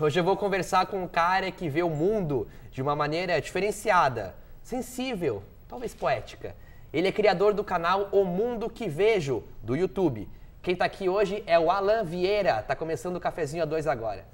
Hoje eu vou conversar com um cara que vê o mundo de uma maneira diferenciada, sensível, talvez poética. Ele é criador do canal O Mundo Que Vejo, do YouTube. Quem está aqui hoje é o Alan Vieira. Tá começando o cafezinho a dois agora.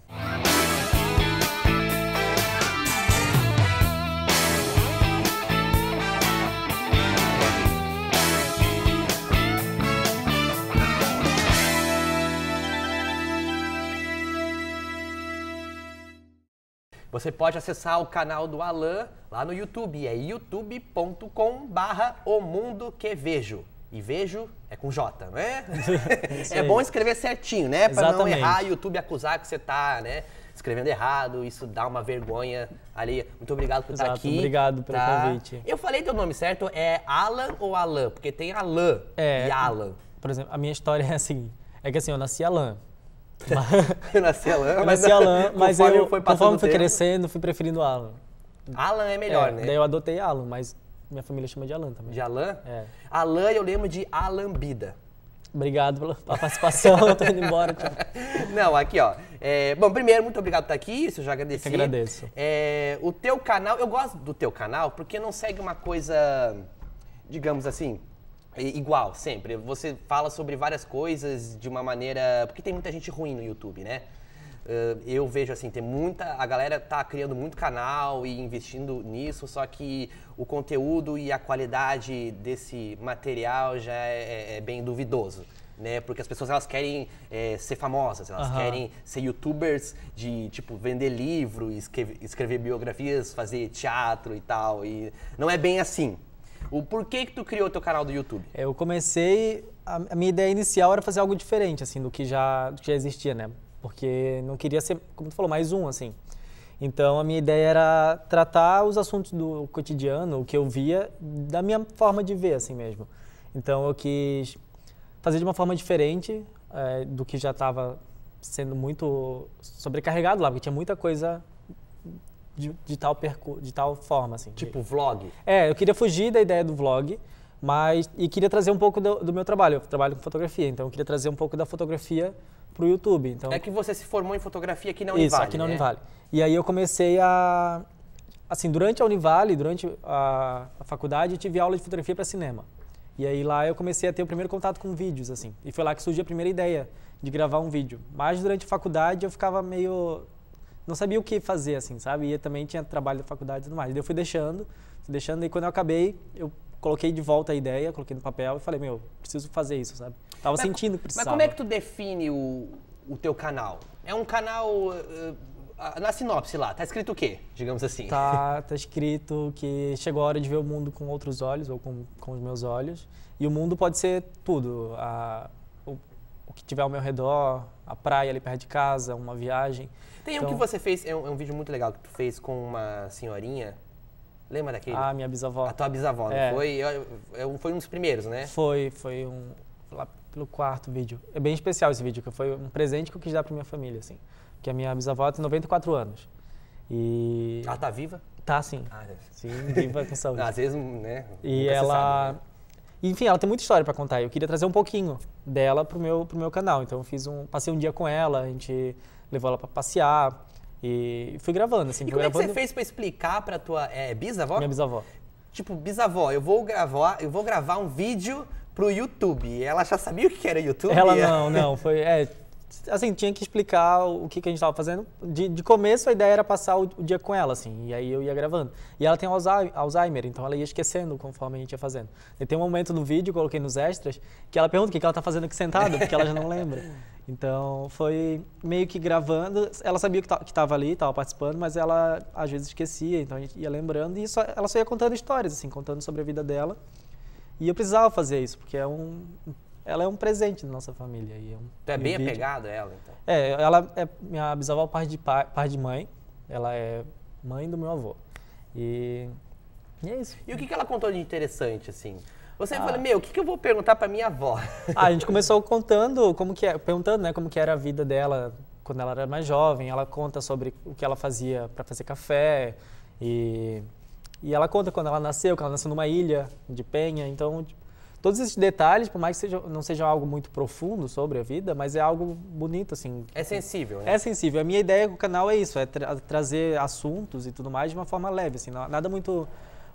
Você pode acessar o canal do Alan lá no YouTube, é youtube.com barra o mundo que vejo. E vejo é com J, não é? é bom escrever certinho, né? Para não errar, YouTube acusar que você tá, né? Escrevendo errado, isso dá uma vergonha ali. Muito obrigado por Exato, estar aqui. Obrigado pelo tá? convite. Eu falei teu nome certo, é Alan ou Alan? Porque tem Alan é, e Alan. Por exemplo, a minha história é assim, é que assim, eu nasci Alan. Eu nasci Alan, eu nasci Alan, mas eu, foi conforme fui crescendo, fui preferindo Alan. Alan é melhor, é, né? Daí eu adotei Alan, mas minha família chama de Alan também. De Alan? É. Alan eu lembro de Alambida. Obrigado pela, participação, tô indo embora. Tchau. Não, aqui ó. É, bom, primeiro, muito obrigado por estar aqui, isso eu já agradeci. Eu agradeço. É, o teu canal, eu gosto do teu canal porque não segue uma coisa, digamos assim, igual sempre. Você fala sobre várias coisas de uma maneira. Porque tem muita gente ruim no YouTube, né? Uh, eu vejo assim, tem muita. A galera tá criando muito canal e investindo nisso, só que o conteúdo e a qualidade desse material já é, é, é bem duvidoso. Né? Porque as pessoas elas querem é, ser famosas, elas uhum. querem ser youtubers de tipo vender livro, escrever, escrever biografias, fazer teatro e tal. E não é bem assim. O porquê que tu criou o teu canal do YouTube? Eu comecei, a, a minha ideia inicial era fazer algo diferente, assim, do que já, do que já existia, né? Porque não queria ser, como tu falou, mais um, assim. Então a minha ideia era tratar os assuntos do cotidiano, o que eu via, da minha forma de ver, assim mesmo. Então eu quis fazer de uma forma diferente é, do que já estava sendo muito sobrecarregado lá, porque tinha muita coisa de, de, tal, percu de tal forma, assim. Tipo vlog? É, eu queria fugir da ideia do vlog, mas e queria trazer um pouco do, do meu trabalho. Eu trabalho com fotografia, então eu queria trazer um pouco da fotografia para o YouTube. Então, é que você se formou em fotografia aqui na Univale, Isso, aqui na né? Univale. E aí eu comecei a... Assim, durante a Univale, durante a, a faculdade, eu tive aula de fotografia para cinema. E aí lá eu comecei a ter o primeiro contato com vídeos, assim. E foi lá que surgiu a primeira ideia de gravar um vídeo. Mas durante a faculdade eu ficava meio não sabia o que fazer, assim, sabe? E também tinha trabalho da faculdade e tudo mais. E eu fui deixando, fui deixando, e quando eu acabei, eu coloquei de volta a ideia, coloquei no papel e falei, meu, preciso fazer isso, sabe? Tava mas, sentindo que precisava. Mas como é que tu define o, o teu canal? É um canal... Uh, na sinopse lá, tá escrito o quê, digamos assim? Tá, tá escrito que chegou a hora de ver o mundo com outros olhos, ou com, com os meus olhos. E o mundo pode ser tudo. A, o, que tiver ao meu redor, a praia ali perto de casa, uma viagem. Tem então, um que você fez, é um, é um, vídeo muito legal que tu fez com uma senhorinha. Lembra daquele? Ah, minha bisavó. A tua bisavó, é. não foi? Foi um dos primeiros, né? Foi, foi um. Lá pelo quarto vídeo. É bem especial esse vídeo, que foi um presente que eu quis dar pra minha família, assim. Porque a minha bisavó tem 94 anos. E. Ela tá viva? Tá, sim. Ah, sim, viva com saúde. Às vezes, né? E ela. Enfim, ela tem muita história para contar. Eu queria trazer um pouquinho dela pro meu, pro meu canal. Então eu fiz um. Passei um dia com ela, a gente levou ela para passear e fui gravando, assim. E como gravando... é que você fez para explicar para tua é, bisavó? Minha bisavó. Tipo, bisavó, eu vou gravar, eu vou gravar um vídeo pro YouTube. Ela já sabia o que era YouTube? Ela não, não, foi, é, assim, tinha que explicar o que, que a gente estava fazendo. De, de, começo, a ideia era passar o, o, dia com ela, assim, e aí eu ia gravando. E ela tem Alzheimer, então ela ia esquecendo conforme a gente ia fazendo. E tem um momento no vídeo, coloquei nos extras, que ela pergunta o que, que ela está fazendo aqui sentada, porque ela já não lembra. Então, foi meio que gravando. Ela sabia que estava ali, estava participando, mas ela às vezes esquecia, então a gente ia lembrando. E só, ela só ia contando histórias, assim, contando sobre a vida dela. E eu precisava fazer isso, porque é um ela é um presente da nossa família. E é um, tu é bem vídeo. apegado a ela, então? É, ela é minha bisavó par de, pai, par de mãe. Ela é mãe do meu avô. E, e é isso. E o que, que ela contou de interessante, assim? Você ah. falou, meu, o que, que eu vou perguntar para minha avó? Ah, a gente começou contando como que é, perguntando, né, como que era a vida dela quando ela era mais jovem. Ela conta sobre o que ela fazia para fazer café e e ela conta quando ela nasceu, que ela nasceu numa ilha de Penha. Então todos esses detalhes, por mais que seja, não seja algo muito profundo sobre a vida, mas é algo bonito, assim. É sensível, né? É sensível. A minha ideia com o canal é isso, é tra trazer assuntos e tudo mais de uma forma leve, assim, nada muito,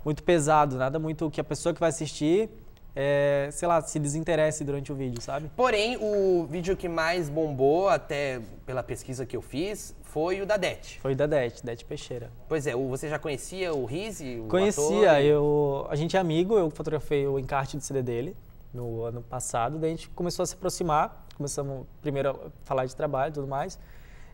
muito pesado, nada muito que a pessoa que vai assistir é, sei lá, se desinteresse durante o vídeo, sabe? Porém, o vídeo que mais bombou, até pela pesquisa que eu fiz, foi o da Det. Foi o da Det, Det Peixeira. Pois é, você já conhecia o Rizzi? Conhecia, ator? eu, a gente é amigo, eu fotografei o encarte do CD dele no ano passado, daí a gente começou a se aproximar, começamos primeiro a falar de trabalho e tudo mais.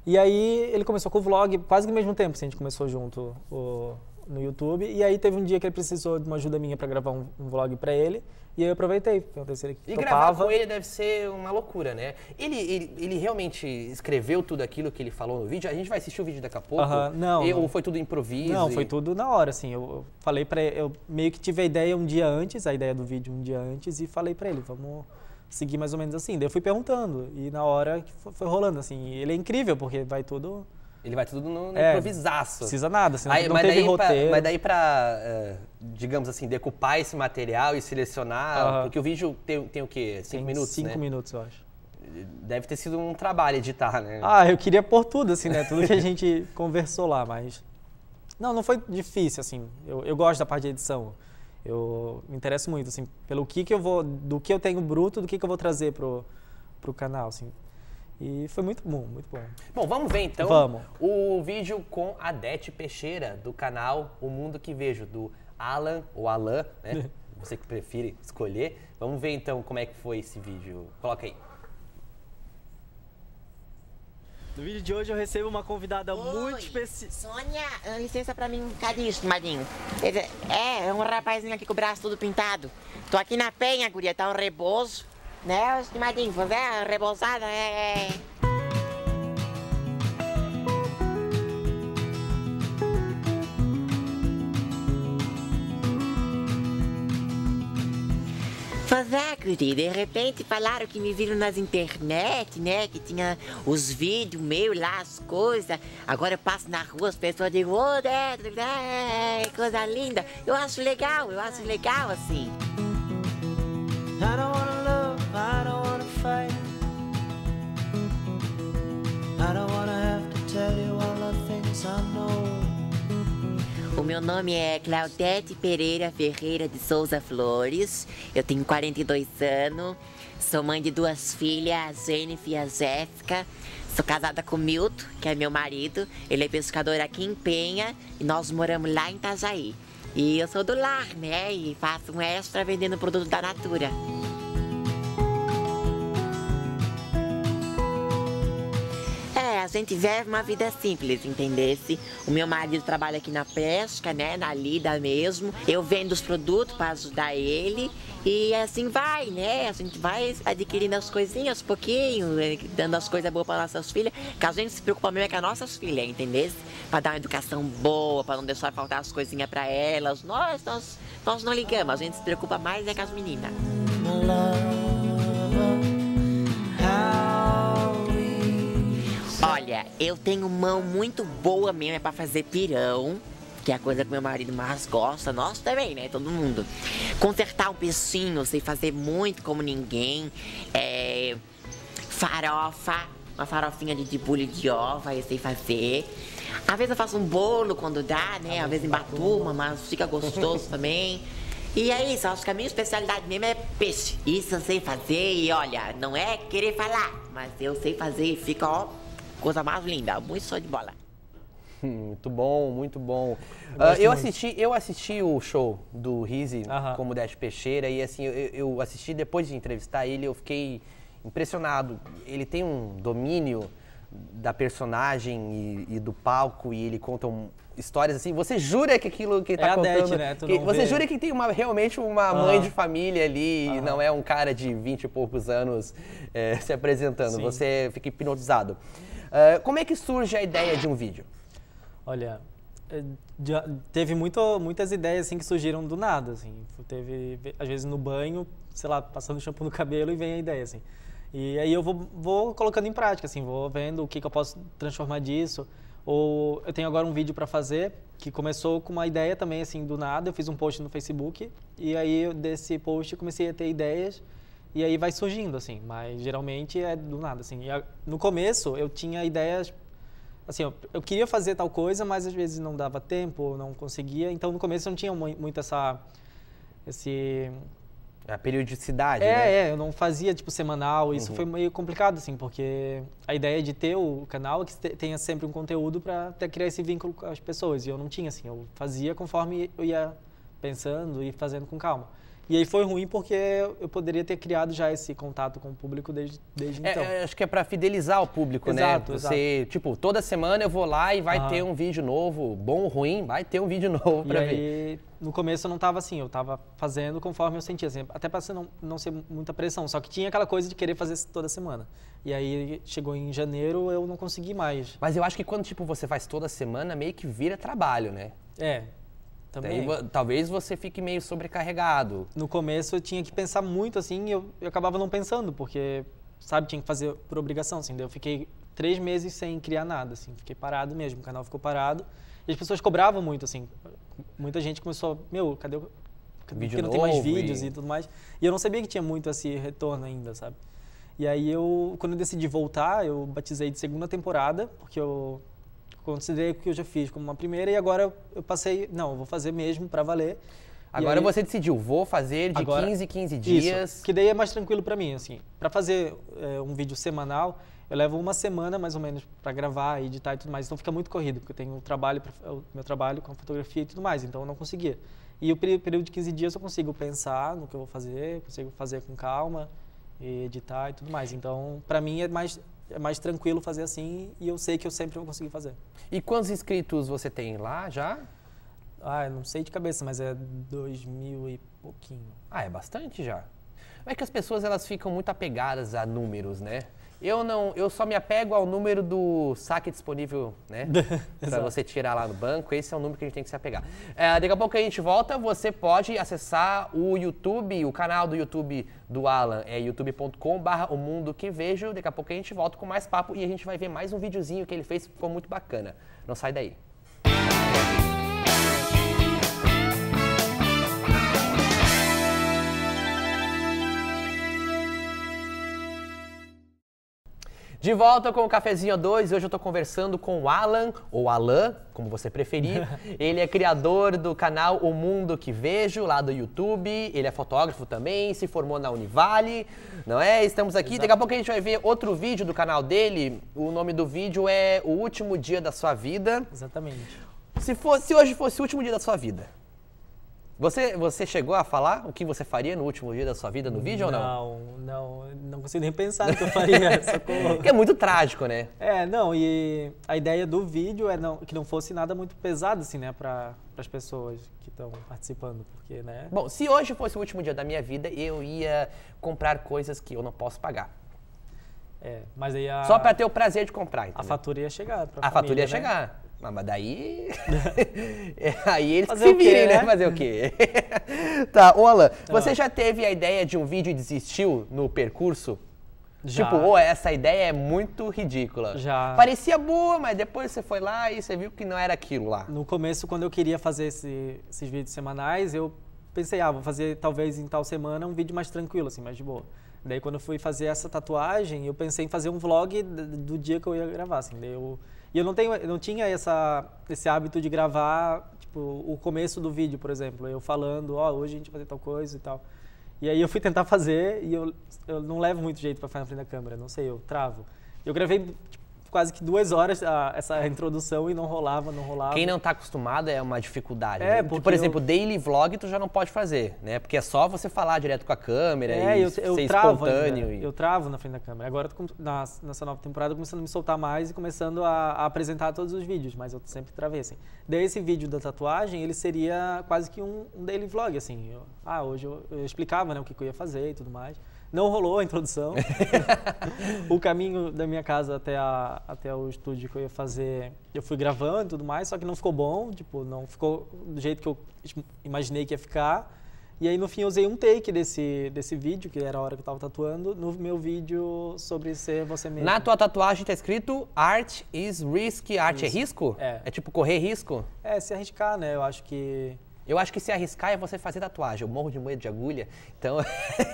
E aí ele começou com o vlog, quase que ao mesmo tempo, assim, a gente começou junto o, no YouTube. E aí teve um dia que ele precisou de uma ajuda minha para gravar um, um vlog para ele. E aí eu aproveitei, perguntei se ele E topava. gravar com ele deve ser uma loucura, né? Ele, ele, ele realmente escreveu tudo aquilo que ele falou no vídeo? A gente vai assistir o vídeo daqui a pouco? Não, E-. Ou foi tudo improviso? Não, e- foi tudo na hora, assim. Eu, eu falei para ele, eu meio que tive a ideia um dia antes, a ideia do vídeo um dia antes, e falei para ele, vamos seguir mais ou menos assim. Daí eu fui perguntando, e na hora foi, foi rolando, assim. E ele é incrível, porque vai tudo. Ele vai tudo no, no É, improvisaço. Precisa nada, assim, Aí, não mas, teve daí pra, roteiro. mas daí pra, eh, digamos assim, decupar esse material e selecionar, porque o vídeo tem, tem o quê? Cinco Tem minutos, Cinco né? minutos, eu acho. Deve ter sido um trabalho editar, né? Ah, eu queria pôr tudo, assim, né? Tudo que a gente conversou lá, mas. Não, não foi difícil, assim. Eu, eu gosto da parte de edição. Eu me interesso muito, assim, pelo que que eu vou. Do que eu tenho bruto, do que que eu vou trazer pro, pro canal, assim. E foi muito bom, muito bom. Bom, vamos ver então Vamos. o vídeo com a Dete Peixeira, do canal O Mundo Que Vejo, do Alan, ou Alan, né? Você que prefere escolher. Vamos ver então como é que foi esse vídeo. Coloca aí. No vídeo de hoje eu recebo uma convidada muito Oi, especial. Sônia, licença pra mim um bocadinho, estimadinho. É, é um rapazinho aqui com o braço todo pintado. Tô aqui na penha, guria, tá um rebozo. Né, estimadinho? Você é rebozada, é... é. Pois é, guri, de repente falaram que me viram nas internet, né? Que tinha os vídeos meus lá, as coisas. Agora eu passo na rua, as pessoas dizem, ô, né, né, coisa linda. Eu acho legal, eu acho legal assim. O meu nome é Claudete Pereira Ferreira de Souza Flores. Eu tenho 42 anos. Sou mãe de duas filhas, a Jennifer e a Jéssica. Sou casada com Milton, que é meu marido. Ele é pescador aqui em Penha e nós moramos lá em Itajaí. E eu sou do lar, né? E faço um extra vendendo produto da Natura. Gente vive uma vida simples, entendesse? O meu marido trabalha aqui na pesca, né? Na lida mesmo. Eu vendo os produtos para ajudar ele. E assim vai, né? A gente vai adquirindo as coisinhas pouquinho, eh, dando as coisas boas para nossas filhas. Que a gente se preocupa mesmo é com as nossas filhas, entendesse? Para dar uma educação boa, para não deixar faltar as coisinhas para elas. Nós, nós, nós não ligamos, a gente se preocupa mais é com as meninas. Olha, eu tenho mão muito boa mesmo é pra fazer pirão, que é a coisa que meu marido mais gosta, nós também, né? Todo mundo. Consertar um peixinho, sei fazer muito como ninguém. É, farofa, uma farofinha de debulho de ova, eu sei fazer. Às vezes eu faço um bolo quando dá, né? Às vezes embatuma, mas fica gostoso também. E é isso, acho que a minha especialidade mesmo é peixe. Isso eu sei fazer e olha, não é querer falar, mas eu sei fazer e fica, ó, coisa mais linda, muito show de bola. Muito bom, muito bom. Ah, eu, assisti, eu assisti o show do Rizzi Aham. como Dash Peixeira e assim, eu, eu assisti depois de entrevistar ele, eu fiquei impressionado. Ele tem um domínio da personagem e, e do palco e ele conta um- histórias assim. Você jura que aquilo que ele É tá contando... Dete, né? Que- você vê. jura que tem uma, realmente uma mãe Aham. de família ali e não é um cara de 20 e poucos anos eh, se apresentando. Sim. Você fica hipnotizado. Ah, como é que surge a ideia de um vídeo? Olha, eh, teve muito, muitas ideias assim que surgiram do nada, assim. Teve às vezes no banho, sei lá, passando shampoo no cabelo e vem a ideia assim. E aí eu vou, vou colocando em prática, assim, vou vendo o que, que eu posso transformar disso. Ou eu tenho agora um vídeo para fazer que começou com uma ideia também assim do nada. Eu fiz um post no Facebook e aí desse post comecei a ter ideias e aí vai surgindo assim. Mas geralmente é do nada assim. E a- no começo eu tinha ideias assim, eu, eu queria fazer tal coisa, mas às vezes não dava tempo, não conseguia. Então no começo eu não tinha mui- muito essa esse A periodicidade, né? é, é, eu não fazia tipo semanal, isso foi meio complicado assim, porque a ideia de ter o canal é que te- tenha sempre um conteúdo para criar esse vínculo com as pessoas, e eu não tinha assim, eu fazia conforme eu ia pensando e fazendo com calma. E aí foi ruim porque eu poderia ter criado já esse contato com o público desde, desde É, então. é, acho que é pra fidelizar o público, Exato, né? Você, tipo, toda semana eu vou lá e vai Aham. ter um vídeo novo, bom ou ruim, vai ter um vídeo novo pra ver. aí, no começo eu não tava assim, eu tava fazendo conforme eu sentia, assim, até pra você não, não ser muita pressão, só que tinha aquela coisa de querer fazer toda semana. E aí chegou em janeiro, eu não consegui mais. Mas eu acho que quando, tipo, você faz toda semana, meio que vira trabalho, né? É, também. vo- talvez você fique meio sobrecarregado. No começo eu tinha que pensar muito assim, e eu, eu acabava não pensando, porque, sabe, tinha que fazer por obrigação, assim. Daí eu fiquei três meses sem criar nada, assim, fiquei parado mesmo, o canal ficou parado. E as pessoas cobravam muito, assim. Muita gente começou, meu, cadê o. Cadê, Vídeo porque não tem mais vídeos e- e... tudo mais. E eu não sabia que tinha muito esse retorno ainda, sabe? E aí eu, quando eu decidi voltar, eu batizei de segunda temporada, porque eu considerei que eu já fiz como uma primeira e agora eu, passei, não, eu vou fazer mesmo pra valer. Agora aí- você decidiu, vou fazer de Agora- 15 em 15 isso, dias. que daí é mais tranquilo pra mim, assim. Pra fazer é, um vídeo semanal, eu levo uma semana mais ou menos pra gravar, editar e tudo mais. Então fica muito corrido, porque eu tenho o trabalho, o meu trabalho com fotografia e tudo mais. Então eu não conseguia. E o período de 15 dias eu consigo pensar no que eu vou fazer, consigo fazer com calma, e editar e tudo mais. Então, pra mim é mais é mais tranquilo fazer assim e eu sei que eu sempre vou conseguir fazer. E quantos inscritos você tem lá já? Ah, não sei de cabeça, mas é dois mil e pouquinho. Ah, é bastante já. É que as pessoas elas ficam muito apegadas a números, né? Eu não, eu só me apego ao número do saque disponível, né? pra Exato. você tirar lá no banco. Esse é o número que a gente tem que se apegar. É, daqui a pouco a gente volta. Você pode acessar o YouTube, o canal do YouTube do Alan é youtube.com/barra o mundo que vejo. Daqui a pouco a gente volta com mais papo e a gente vai ver mais um videozinho que ele fez que ficou muito bacana. Não sai daí. De volta com o Cafezinho 2, hoje eu tô conversando com o Alan, ou Alan, como você preferir. Ele é criador do canal O Mundo Que Vejo, lá do YouTube. Ele é fotógrafo também, se formou na Univale, não é? Estamos aqui, daqui a pouco a gente vai ver outro vídeo do canal dele. O nome do vídeo é O Último Dia da Sua Vida. Exatamente. Se, fosse, se hoje fosse o último dia da sua vida, você, você chegou a falar o que você faria no último dia da sua vida no vídeo ou não? Não, não, não consigo nem pensar no que eu faria. socorro. Porque é muito trágico, né? É, não, e a ideia do vídeo é não, que não fosse nada muito pesado, assim, né, para as pessoas que estão participando, porque, né? Bom, se hoje fosse o último dia da minha vida, eu ia comprar coisas que eu não posso pagar. É, mas aí a, Só pra ter o prazer de comprar, a entendeu? fatura ia chegar. A fatura ia família, né? chegar. Ah, Mas daí. É, aí eles Fazer se o quê, virem, né? né? Fazer o quê? tá, ô Alan, você já teve a ideia de um vídeo e desistiu no percurso? Já. Tipo, ô, essa ideia é muito ridícula. Já. Parecia boa, mas depois você foi lá e você viu que não era aquilo lá. No começo, quando eu queria fazer esse- esses vídeos semanais, eu pensei, ah, vou fazer talvez em tal semana um vídeo mais tranquilo, assim, mais de boa. Daí quando eu fui fazer essa tatuagem, eu pensei em fazer um vlog do dia que eu ia gravar, assim. Daí eu, e eu não, tenho, não tinha essa, esse hábito de gravar, tipo, o começo do vídeo, por exemplo. Eu falando, ó, hoje a gente vai fazer tal coisa e tal. E aí eu fui tentar fazer e eu, eu não levo muito jeito pra fazer na frente da câmera, não sei, eu travo. Eu gravei quase que duas horas a- essa introdução e não rolava, não rolava. Quem não tá acostumado é uma dificuldade. É, né? porque Por exemplo, eu- daily vlog tu já não pode fazer, né? Porque é só você falar direto com a câmera É, e eu, eu ser travo espontâneo. ainda. e- Eu travo na frente da câmera. Agora, na, nessa nova temporada, começando a me soltar mais e começando a, a apresentar todos os vídeos, mas eu sempre travei, assim. Daí, esse vídeo da tatuagem, ele seria quase que um, um daily vlog, assim. Eu- ah, hoje eu, eu explicava, né, o que, que eu ia fazer e tudo mais. Não rolou a introdução. o caminho da minha casa até, a, até o estúdio que eu ia fazer, eu fui gravando e tudo mais, só que não ficou bom, tipo, não ficou do jeito que eu imaginei que ia ficar. E aí no fim eu usei um take desse, desse vídeo, que era a hora que eu tava tatuando, no meu vídeo sobre ser você mesmo. Na tua tatuagem tá escrito Art is risky. Arte é risco? É. É tipo correr risco? É, se arriscar, né? Eu acho que. Eu acho que se arriscar é você fazer tatuagem. Eu morro de medo de agulha, então.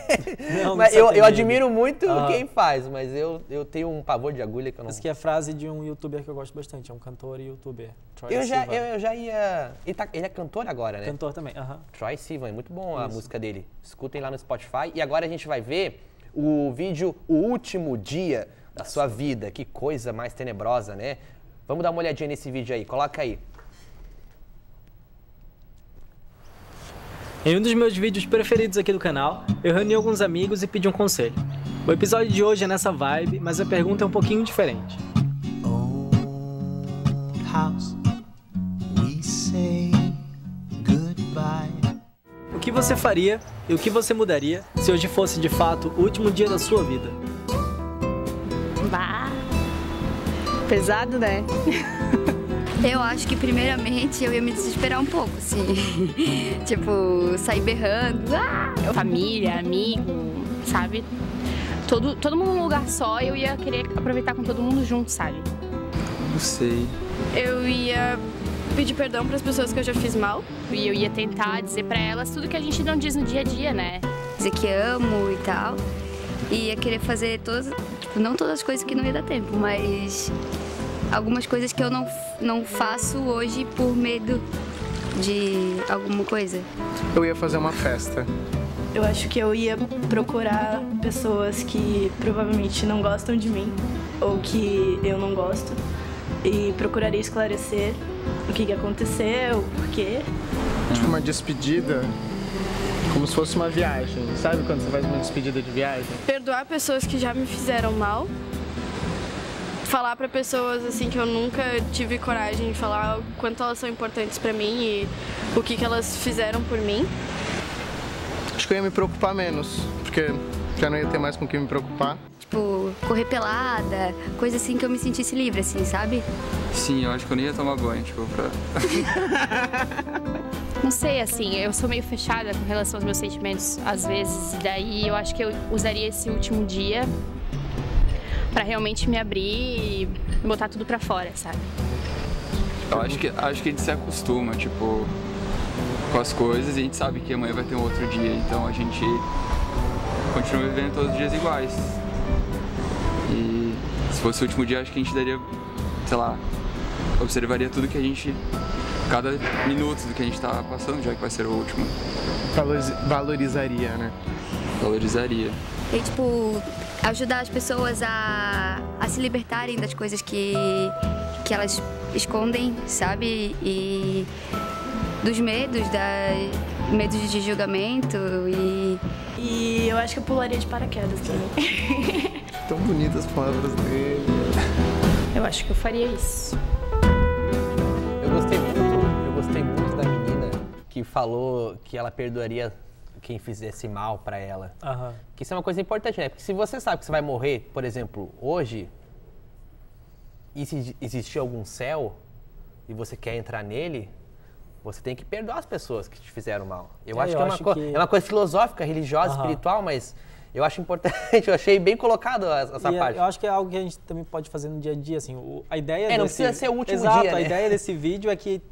Não, mas eu, eu admiro muito Aham. quem faz, mas eu, eu tenho um pavor de agulha que eu não. Essa aqui é a frase de um youtuber que eu gosto bastante, é um cantor e youtuber. Troy Eu já, eu, eu já ia. Ele, tá- ele é cantor agora, né? Cantor também, aham. Troy Sivan, é muito bom a música dele. Escutem lá no Spotify. E agora a gente vai ver o vídeo O Último Dia da Sua Vida. Que coisa mais tenebrosa, né? Vamos dar uma olhadinha nesse vídeo aí. Coloca aí. Em um dos meus vídeos preferidos aqui do canal, eu reuni alguns amigos e pedi um conselho. O episódio de hoje é nessa vibe, mas a pergunta é um pouquinho diferente. Old house, we say goodbye. O que você faria e o que você mudaria se hoje fosse de fato o último dia da sua vida? Bah. Pesado, né? Eu acho que primeiramente eu ia me desesperar um pouco, assim. tipo, sair berrando. Ah! Família, amigo, sabe? Todo, todo mundo num lugar só, eu ia querer aproveitar com todo mundo junto, sabe? Não sei. Eu ia pedir perdão para as pessoas que eu já fiz mal. E eu ia tentar dizer para elas tudo que a gente não diz no dia a dia, né? Dizer que amo e tal. E ia querer fazer todas, tipo, não todas as coisas que não ia dar tempo, mas algumas coisas que eu não, não faço hoje por medo de alguma coisa. Eu ia fazer uma festa. Eu acho que eu ia procurar pessoas que provavelmente não gostam de mim ou que eu não gosto e procuraria esclarecer o que, que aconteceu, o porquê. Tipo uma despedida, como se fosse uma viagem. Sabe quando você faz uma despedida de viagem? Perdoar pessoas que já me fizeram mal. Falar para pessoas assim que eu nunca tive coragem de falar o quanto elas são importantes para mim e o que, que elas fizeram por mim. Acho que eu ia me preocupar menos, porque já não ia ter mais com o que me preocupar. Tipo, correr pelada, coisa assim que eu me sentisse livre, assim, sabe? Sim, eu acho que eu nem ia tomar banho, tipo, pra. Não sei, assim, eu sou meio fechada com relação aos meus sentimentos às vezes, e daí eu acho que eu usaria esse último dia pra realmente me abrir e botar tudo pra fora, sabe? Eu acho que, acho que a gente se acostuma, tipo, com as coisas e a gente sabe que amanhã vai ter um outro dia, então a gente continua vivendo todos os dias iguais. E se fosse o último dia, acho que a gente daria, sei lá, observaria tudo que a gente. cada minuto do que a gente tá passando, já que vai ser o último. Valoriz- Valorizaria, né? Valorizaria. E, tipo, ajudar as pessoas a, a se libertarem das coisas que, que elas escondem, sabe? E dos medos, da, medos de julgamento e E eu acho que eu pularia de paraquedas também. Tão bonitas as palavras dele. Eu acho que eu faria isso. Eu gostei muito, eu gostei muito da menina que falou que ela perdoaria quem fizesse mal pra ela. Aham. Que isso é uma coisa importante, né? Porque se você sabe que você vai morrer, por exemplo, hoje, e se existir algum céu e você quer entrar nele, você tem que perdoar as pessoas que te fizeram mal. Eu É, acho eu que é uma, acho que- é uma coisa filosófica, religiosa, Aham. espiritual, mas eu acho importante, eu achei bem colocado essa E é- parte. eu acho que é algo que a gente também pode fazer no dia a dia, assim. o- a ideia É, não desse... precisa ser o último Exato, dia, a né? ideia desse vídeo é que...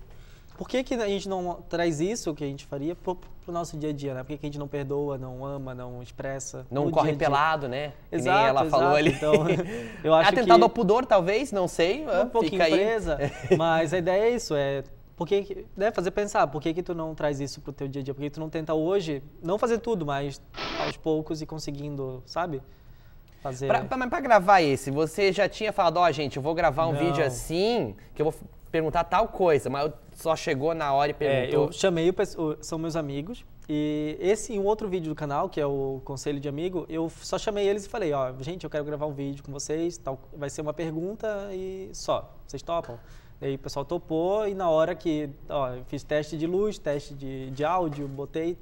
Por que, que a gente não traz isso que a gente faria pro, pro nosso dia a dia, né? Por que, que a gente não perdoa, não ama, não expressa? Não corre dia dia? pelado, né? Que Exato, ela falou exato. ali. Então, eu acho Atentado que- ao pudor, talvez, não sei. um pouquinho fica presa, mas a ideia é isso, é por que que- né, fazer pensar, por que que tu não traz isso pro teu dia a dia? Por que tu não tenta hoje, não fazer tudo, mas aos poucos e conseguindo, sabe? Fazer... Pra, pra- mas pra gravar esse, você já tinha falado, ó, gente, eu vou gravar um Não. vídeo assim, que eu vou perguntar tal coisa, mas só chegou na hora e É, perguntou. eu chamei, o são meus amigos, e esse e um outro vídeo do canal, que é o Conselho de Amigo, eu só chamei eles e falei, ó, gente, eu quero gravar um vídeo com vocês, tal, vai ser uma pergunta e só, vocês topam? Daí o pessoal topou e na hora que, ó, fiz teste de luz, teste de, de áudio, botei,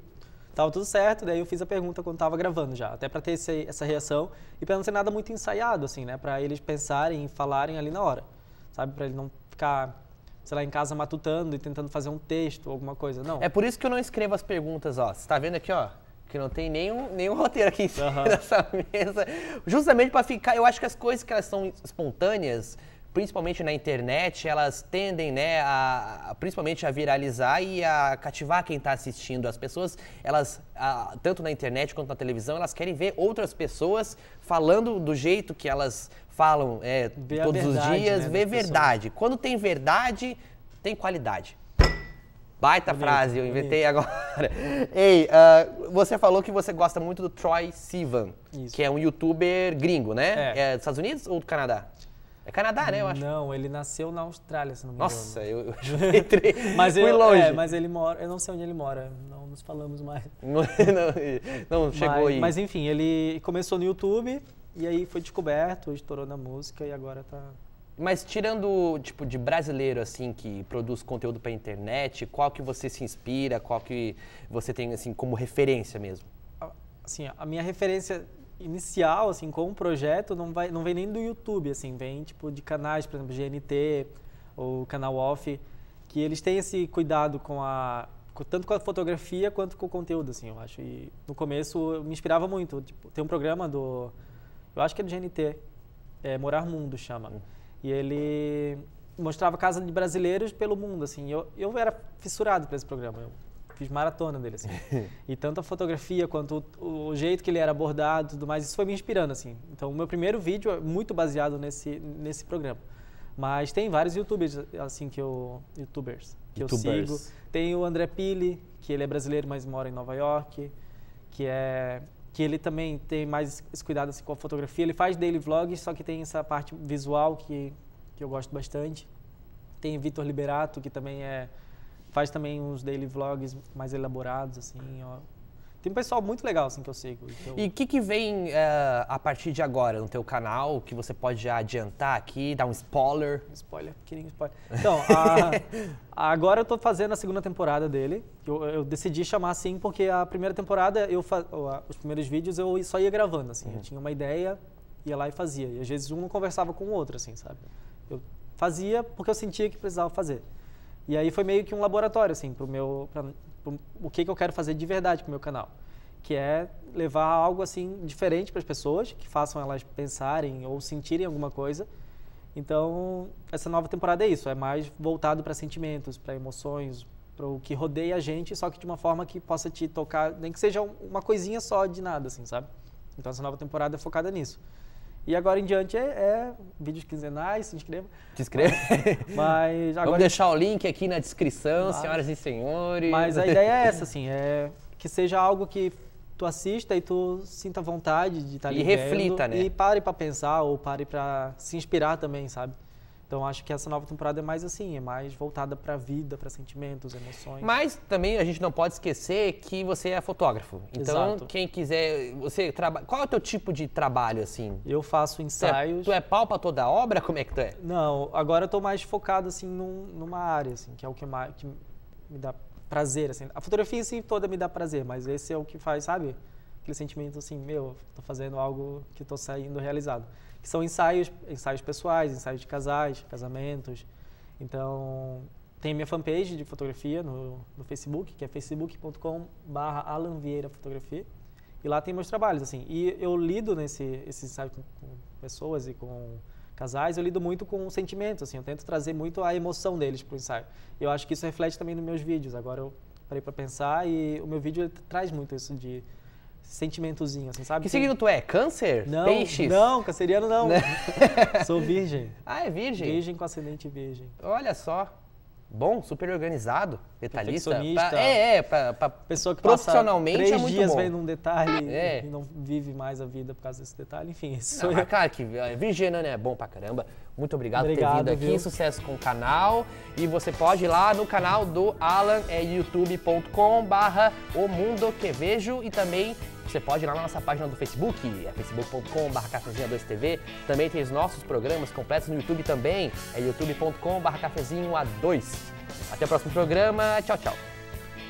tava tudo certo, daí eu fiz a pergunta quando tava gravando já, até para ter esse- essa reação e para não ser nada muito ensaiado, assim, né, para eles pensarem e falarem ali na hora, sabe, para ele não ficar sei lá, em casa matutando e tentando fazer um texto, alguma coisa. Não. É por isso que eu não escrevo as perguntas, ó. Você tá vendo aqui, ó? Que não tem nenhum, nenhum roteiro aqui em cima Aham. dessa mesa. Justamente pra ficar. Eu acho que as coisas que elas são espontâneas, principalmente na internet, elas tendem, né, a, a- principalmente a viralizar e a cativar quem tá assistindo. As pessoas, elas, ah, tanto na internet quanto na televisão, elas querem ver outras pessoas falando do jeito que elas falam é, a todos os verdade, dias, né, ver das pessoas. verdade. Quando tem verdade, tem qualidade. Baita Bonito, frase, eu bonito. inventei agora. Ei, ah, você falou que você gosta muito do Troy Sivan, Isso. que é um youtuber gringo, né? É. dos Estados Unidos ou do Canadá? É Canadá, né, eu acho. Não, ele nasceu na Austrália, se não me Nossa, engano. eu, eu chutei três. Mas Fui eu, longe. é, mas ele mora, eu não sei onde ele mora, não nos falamos mais. Não, não, não chegou mas, aí. Mas enfim, ele começou no YouTube e aí foi descoberto, estourou na música e agora tá. Mas tirando, tipo, de brasileiro, assim, que produz conteúdo pra internet, qual que você se inspira, qual que você tem, assim, como referência mesmo? Assim, a minha referência inicial, assim, com o projeto não, vai, não vem nem do YouTube, assim, vem tipo de canais, por exemplo, GNT ou Canal Off, que eles têm esse cuidado com a tanto com a fotografia quanto com o conteúdo, assim, eu acho. E no começo me inspirava muito. Tipo, tem um programa do, eu acho que é do GNT, é Morar Mundo chama. E ele mostrava casa de brasileiros pelo mundo, assim. Eu, eu era fissurado por esse programa. Eu fiz maratona dele, assim. e tanto a fotografia quanto o, o jeito que ele era abordado, e tudo mais, isso foi me inspirando, assim. Então, o meu primeiro vídeo é muito baseado nesse nesse programa. Mas tem vários youtubers, assim, que eu... Youtubers. Que eu Youtubers. sigo. Tem o André Pili, que ele é brasileiro, mas mora em Nova York. Que é... Que ele também tem mais esse cuidado assim, com a fotografia. Ele faz daily vlogs, só que tem essa parte visual que, que eu gosto bastante. Tem Vitor Liberato, que também é faz também uns daily vlogs mais elaborados assim, ó. Tem um pessoal muito legal assim que eu sigo. que eu- E o que, que vem eh, a partir de agora no teu canal, que você pode já adiantar aqui, dar um spoiler? Spoiler, pequenininho spoiler. Então, a- agora eu tô fazendo a segunda temporada dele. Eu, eu decidi chamar assim porque a primeira temporada, eu fa- os primeiros vídeos eu só ia gravando, assim. Eu tinha uma ideia, ia lá e fazia. E às vezes um não conversava com o outro, assim, sabe? Eu fazia porque eu sentia que precisava fazer. E aí foi meio que um laboratório, assim, pro meu... Pra, pro- o que, que eu quero fazer de verdade pro meu canal. Que é levar algo, assim, diferente para as pessoas, que façam elas pensarem ou sentirem alguma coisa. Então, essa nova temporada é isso, é mais voltado para sentimentos, para emoções, para o que rodeia a gente, só que de uma forma que possa te tocar, nem que seja um- uma coisinha só de nada, assim, sabe? Então, essa nova temporada é focada nisso. E agora em diante é, é vídeos quinzenais, se inscreva. Te inscreve. Mas Vamos agora deixar o link aqui na descrição, Mas- senhoras e senhores. mas a ideia é essa, assim, é que seja algo que tu assista e tu sinta vontade de estar E ali reflita, vendo né? E pare pra pensar ou pare pra se inspirar também, sabe? Então acho que essa nova temporada é mais assim, é mais voltada pra vida, pra sentimentos, emoções. Mas também a gente não pode esquecer que você é fotógrafo. Então, Exato. quem quiser, você trabalha. Qual é o teu tipo de trabalho assim? Eu faço Tu é, ensaios. tu é pau pra toda obra? Como é que tu é? Não, agora eu tô mais focado assim num- numa área assim, que é o que mais que me dá prazer assim. A fotografia em si toda me dá prazer, mas esse é o que faz, sabe? Aquele sentimento assim, meu, tô fazendo algo que tô saindo realizado. Que são ensaios, ensaios pessoais, ensaios de casais, casamentos. Então, tem minha fanpage de fotografia no, no Facebook, que é facebook.com/barra Alan Vieira Fotografia. E lá tem meus trabalhos, assim. E eu lido nesse esse ensaio com, com pessoas e com casais, eu lido muito com sentimentos, assim. Eu tento trazer muito a emoção deles pro ensaio. E eu acho que isso reflete também nos meus vídeos. Agora eu parei para pensar e o meu vídeo traz muito isso de sentimentozinho, assim, sabe? Que Tem- signo tu é? Câncer? Não, Peixes? não, canceriano não. Sou virgem. Ah, é virgem? Virgem com ascendente virgem. Olha só. Bom, super organizado, detalhista. Pra- é, é, pra, pra- Pessoa que profissionalmente passa três é muito dias bom. vendo um detalhe É. e não vive mais a vida por causa desse detalhe. Enfim, esse Não, eu. claro que eh, virginiano é bom pra caramba. Muito obrigado, por ter Obrigado, vindo aqui. viu? Sucesso com o canal. E você pode ir lá no canal do Alan, é youtube.com barra o mundo que vejo. E também você pode ir lá na nossa página do Facebook, é facebook.com barra cafezinho 2tv. Também tem os nossos programas completos no YouTube também, é youtube.com barra cafezinho a 2. Até o próximo programa. Tchau, tchau.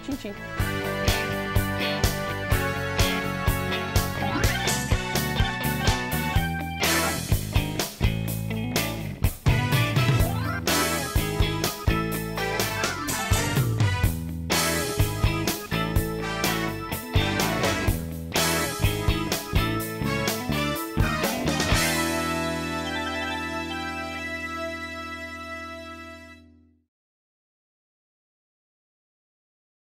Tchim, tchim.